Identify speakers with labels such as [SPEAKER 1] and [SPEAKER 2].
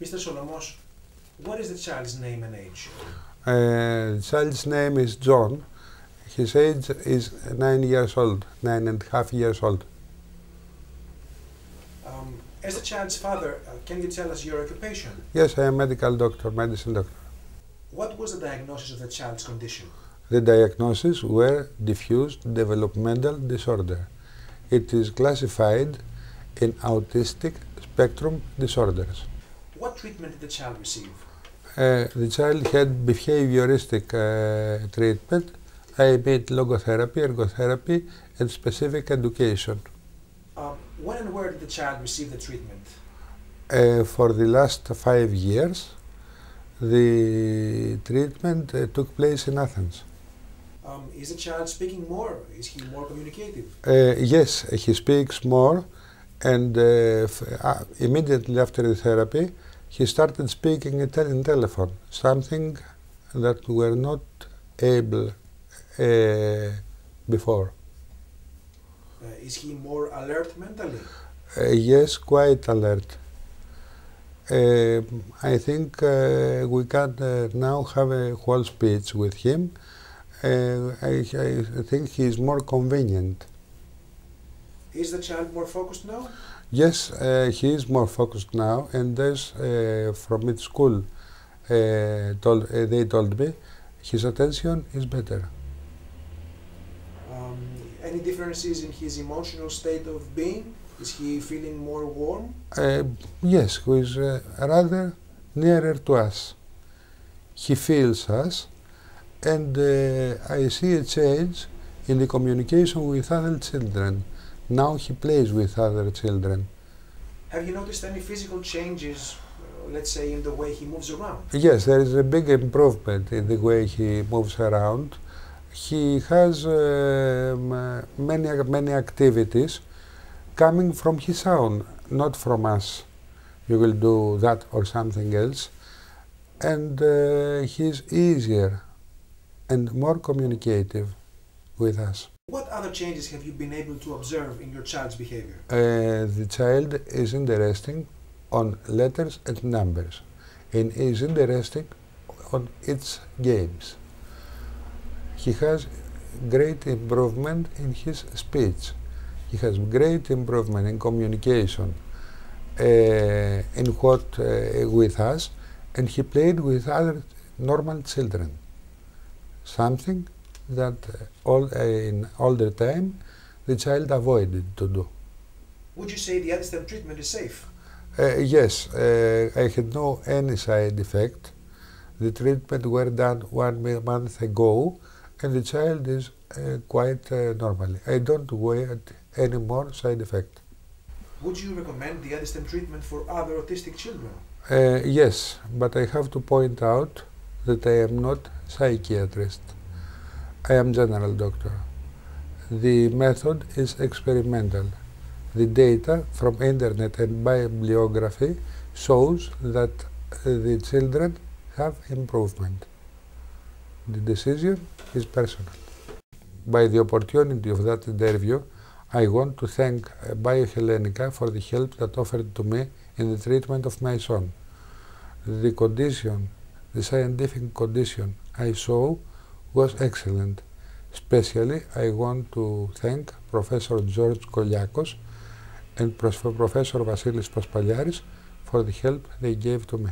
[SPEAKER 1] Mr. Solomos, what is the child's name and age?
[SPEAKER 2] Uh, the child's name is John. His age is nine years old, nine and a half years old.
[SPEAKER 1] Um, as the child's father, uh, can you tell us your occupation?
[SPEAKER 2] Yes, I am a medical doctor, medicine doctor.
[SPEAKER 1] What was the diagnosis of the child's condition?
[SPEAKER 2] The diagnosis were diffuse developmental disorder. It is classified in autistic spectrum disorders.
[SPEAKER 1] What treatment did the child receive?
[SPEAKER 2] Uh, the child had behavioristic uh, treatment. I made logotherapy, ergotherapy, and specific education.
[SPEAKER 1] Um, when and where did the child receive the treatment?
[SPEAKER 2] Uh, for the last five years, the treatment uh, took place in Athens.
[SPEAKER 1] Um, is the child speaking more? Is he more communicative?
[SPEAKER 2] Uh, yes, he speaks more, and uh, uh, immediately after the therapy, he started speaking in, tel- in telephone, something that we were not able uh, before.
[SPEAKER 1] Uh, is he more alert mentally?
[SPEAKER 2] Uh, yes, quite alert. Uh, I think we can now have a whole speech with him. I, I think he is more convenient.
[SPEAKER 1] Is the child more focused now?
[SPEAKER 2] Yes, uh, he is more focused now, and there's uh, from its school. Uh, told, uh, they told me his attention is better.
[SPEAKER 1] Um, any differences in his emotional state of being? Is he feeling more warm?
[SPEAKER 2] Uh, yes, who is uh, rather nearer to us. He feels us, and I see a change in the communication with other children. Now he plays with other children.
[SPEAKER 1] Have you noticed any physical changes, uh, let's say, in the way he moves around?
[SPEAKER 2] Yes, there is a big improvement in the way he moves around. He has um, uh, many many activities coming from his own, not from us. You will do that or something else, and uh, he's easier and more communicative with us.
[SPEAKER 1] What other changes have you been able to observe in your child's behavior?
[SPEAKER 2] Uh, the child is interesting on letters and numbers, and is interesting on its games. He has great improvement in his speech. He has great improvement in communication, uh, in what uh, with us, and he played with other normal children. Something that all uh, in older time the child avoided to do.
[SPEAKER 1] Would you say the Adistem treatment is safe?
[SPEAKER 2] Uh, yes, uh, I had no any side effect. The treatment were done one month ago, and the child is uh, quite normally. I don't wait any more side effect.
[SPEAKER 1] Would you recommend the Adistem treatment for other autistic children?
[SPEAKER 2] Yes, but I have to point out that I am not psychiatrist. I am general doctor. The method is experimental. The data from internet and bibliography shows that uh, the children have improvement. The decision is personal. By the opportunity of that interview, I want to thank uh, Biohellenika for the help that offered to me in the treatment of my son. The condition, the scientific condition I saw was excellent. Especially, I want to thank Professor George Koliakos and Prof- Professor Vasilis Paspaliaris for the help they gave to me.